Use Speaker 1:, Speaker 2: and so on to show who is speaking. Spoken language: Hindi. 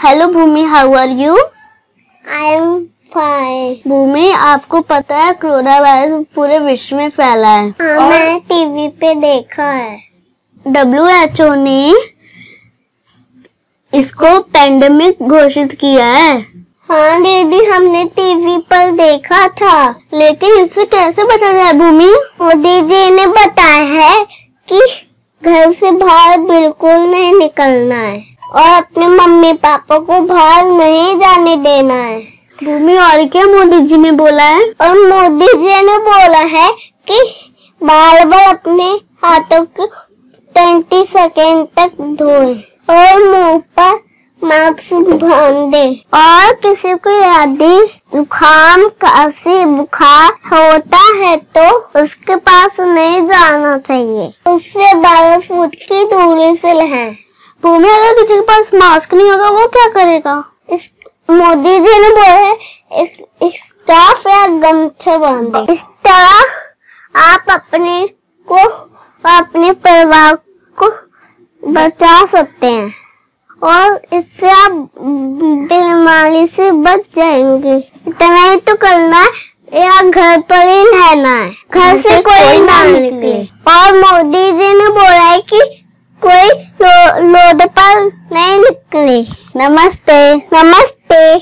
Speaker 1: Hello Bhoomi how are you
Speaker 2: I am fine
Speaker 1: Bhoomi आपको पता है कोरोना वायरस पूरे विश्व में फैला है।
Speaker 2: हाँ और... मैंने टीवी पे देखा है।
Speaker 1: डब्ल्यू एच ओ ने इसको पेंडेमिक घोषित किया है।
Speaker 2: हाँ दीदी हमने टीवी पर देखा था।
Speaker 1: लेकिन इससे कैसे बचा जाए भूमि
Speaker 2: मोदी जी ने बताया है कि घर से बाहर बिल्कुल नहीं निकलना है। और अपने मम्मी पापा को बाहर नहीं जाने देना है।
Speaker 1: भूमि और क्या मोदी जी ने बोला है?
Speaker 2: और मोदी जी ने बोला है कि बार बार अपने हाथों को ट्वेंटी सेकेंड तक धोए और मुँह पर मास्क बाँध। दे और किसी को यदि जुकाम खांसी बुखार होता है तो उसके पास नहीं जाना चाहिए। उससे बारह फुट की दूरी से रहें
Speaker 1: भूमि अगर किसी के पास मास्क नहीं होगा वो क्या करेगा?
Speaker 2: इस मोदी जी ने बोले है इस, या गमछा बांधे। इस तरह आप अपने को अपने परिवार को बचा सकते हैं। और इससे आप बीमारी से बच जाएँगे। इतना ही तो करना है या घर पर ही रहना है। घर से कोई ना निकले और मोदी जी ने बोला है कि कोई लो, लोड पर नहीं निकले
Speaker 1: नमस्ते
Speaker 2: नमस्ते